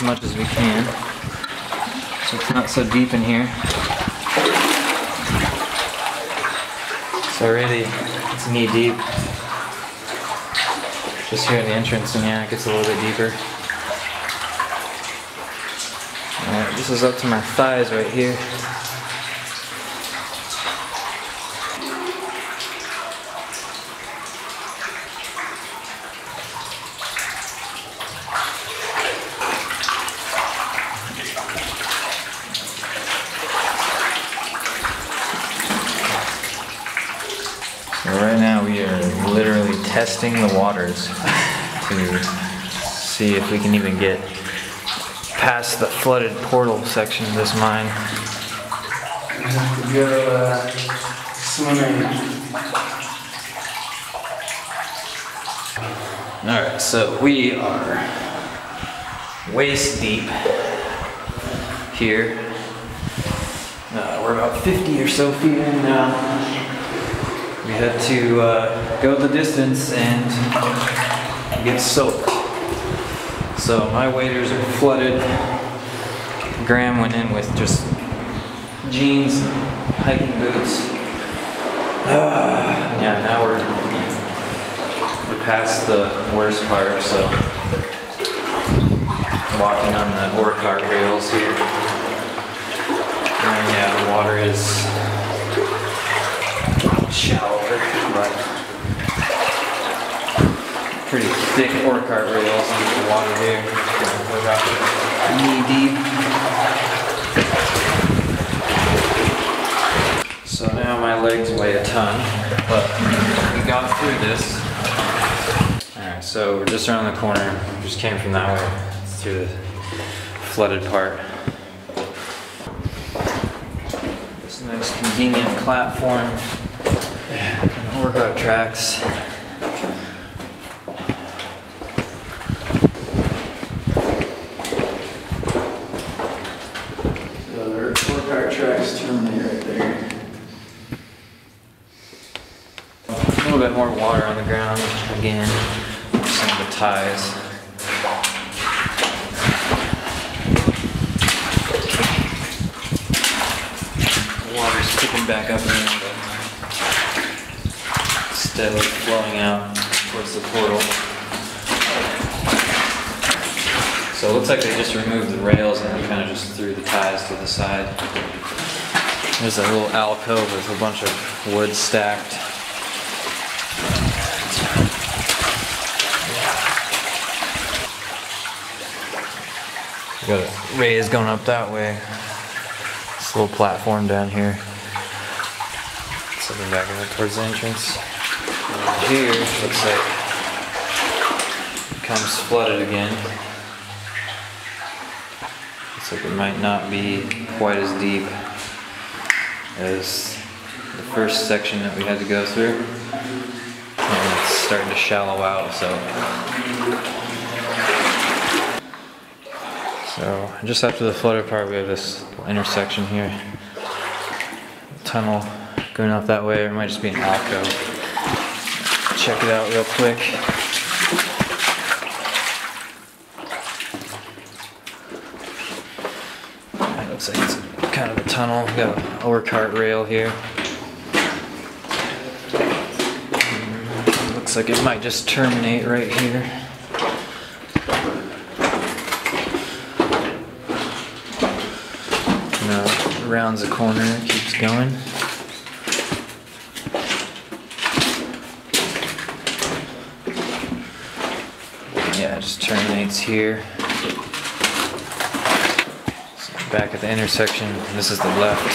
as much as we can. So it's not so deep in here. So really, it's knee deep. Just here at the entrance, and yeah, it gets a little bit deeper. Alright, this is up to my thighs right here. So right now we are literally testing the waters to see if we can even get past the flooded portal section of this mine. have to go uh, swimming. Alright, so we are waist deep here. Uh, we're about 50 or so feet in now. We had to uh, go the distance and get soaked. So my waders are flooded. Graham went in with just jeans, hiking boots. Ah, yeah, now we're we're past the worst part, so walking on the ore cart rails here. And yeah, the water is shallower, but pretty thick ore cart rails on the water here. We're about knee deep. So now my legs weigh a ton, but we got through this. Alright, so we're just around the corner. Just came from that way through the flooded part. This nice convenient platform. And workout tracks. Bit more water on the ground again. Some of the ties. Water's picking back up but steadily flowing out towards the portal. So it looks like they just removed the rails and kind of just threw the ties to the side. There's a little alcove with a bunch of wood stacked. Got a raise going up that way. This little platform down here. Something back in towards the entrance. Here looks like it becomes flooded again. Looks like it might not be quite as deep as the first section that we had to go through. And it's starting to shallow out, so So just after the flooded part, we have this intersection here. Tunnel going off that way. or It might just be an alcove. Check it out real quick. Looks like it's kind of a tunnel. We got a lower cart rail here. Looks like it might just terminate right here. No, uh, rounds the corner, keeps going. Yeah, it just terminates here. So back at the intersection, this is the left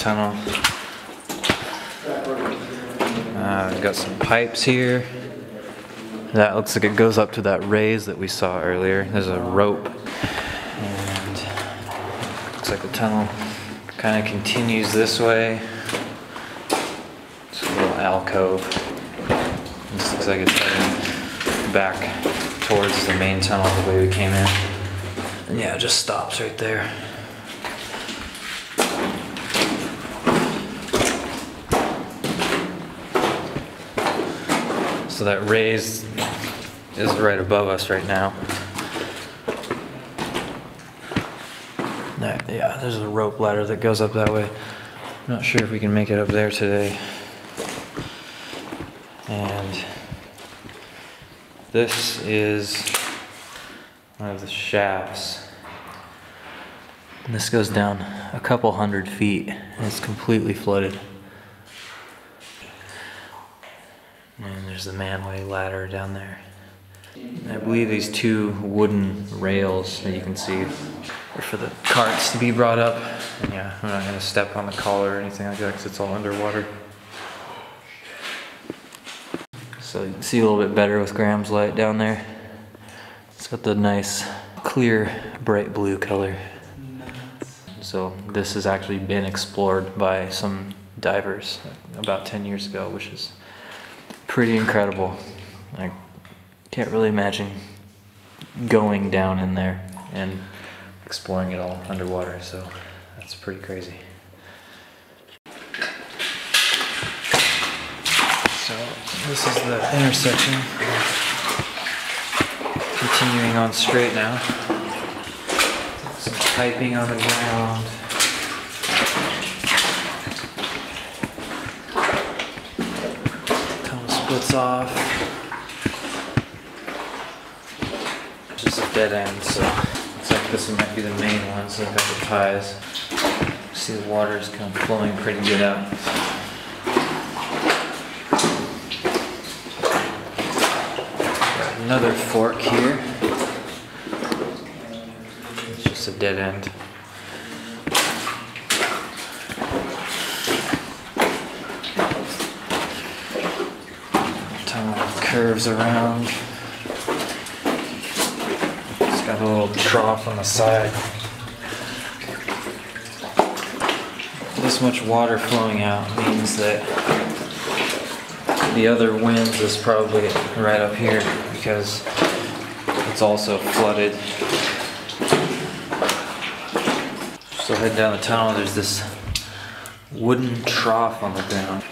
tunnel. Uh, we've got some pipes here. That looks like it goes up to that raise that we saw earlier. There's a rope. And looks like the tunnel kind of continues this way. It's a little alcove. This looks like it's back towards the main tunnel the way we came in. And yeah, it just stops right there. So that raise is right above us right now. Yeah, there's a rope ladder that goes up that way. I'm Not sure if we can make it up there today. And this is one of the shafts. And this goes down a couple hundred feet and it's completely flooded. And there's the manway ladder down there. I believe these two wooden rails that you can see are for the carts to be brought up. And yeah, I'm not gonna step on the collar or anything like that because it's all underwater. So you can see a little bit better with Graham's light down there. It's got the nice, clear, bright blue color. So this has actually been explored by some divers about 10 years ago, which is pretty incredible. I can't really imagine going down in there and exploring it all underwater, so that's pretty crazy. So this is the intersection. Continuing on straight now. Some piping on the ground. Tunnel splits off. Just a dead end, so looks like this might be the main one, so I've got the ties. See the water's kind of flowing pretty good out. Another fork here. It's just a dead end. Curves around. It's got a little trough on the side. This much water flowing out means that the other winze is probably right up here because it's also flooded. So heading down the tunnel, there's this wooden trough on the ground.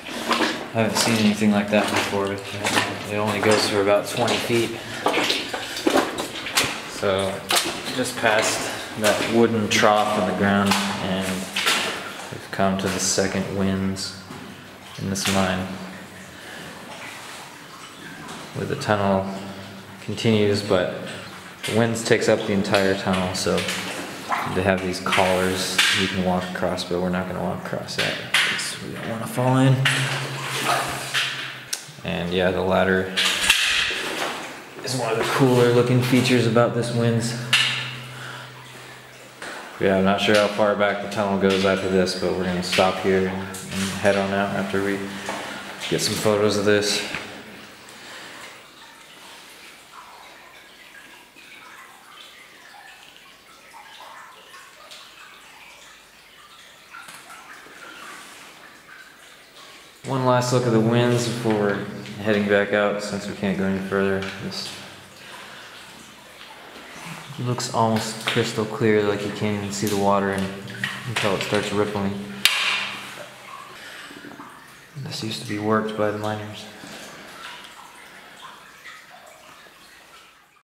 I haven't seen anything like that before. It only goes for about 20 feet. So just past that wooden trough on the ground and we've come to the second winze in this mine with the tunnel continues, but the winze takes up the entire tunnel, so they have these collars you can walk across, but we're not gonna walk across that. because We don't wanna fall in. And yeah, the ladder is one of the cooler looking features about this winze. Yeah, I'm not sure how far back the tunnel goes after this, but we're gonna stop here and and head on out after we get some photos of this. One last look at the winze before we're heading back out since we can't go any further. This looks almost crystal clear, like you can't even see the water and, until it starts rippling. This used to be worked by the miners.